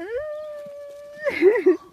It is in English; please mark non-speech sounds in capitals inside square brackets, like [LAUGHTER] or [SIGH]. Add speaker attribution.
Speaker 1: Ooh. [LAUGHS] [LAUGHS]